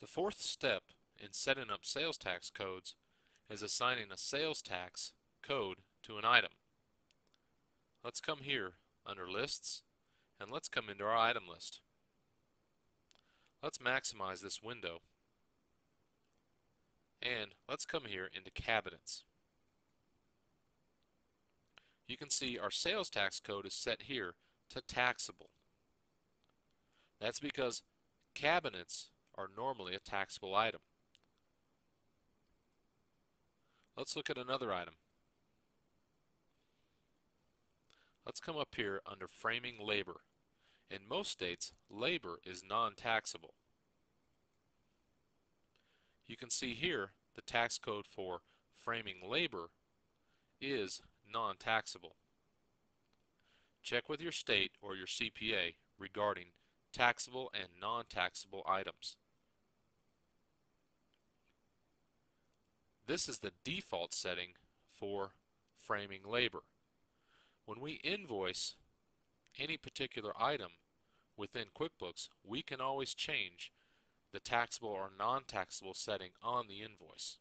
The fourth step in setting up sales tax codes is assigning a sales tax code to an item. Let's come here under lists and let's come into our item list. Let's maximize this window and let's come here into cabinets. You can see our sales tax code is set here to taxable. That's because cabinets are normally a taxable item. Let's look at another item. Let's come up here under framing labor. In most states, labor is non-taxable. You can see here the tax code for framing labor is non-taxable. Check with your state or your CPA regarding taxable and non-taxable items. This is the default setting for framing labor. When we invoice any particular item within QuickBooks, we can always change the taxable or non-taxable setting on the invoice.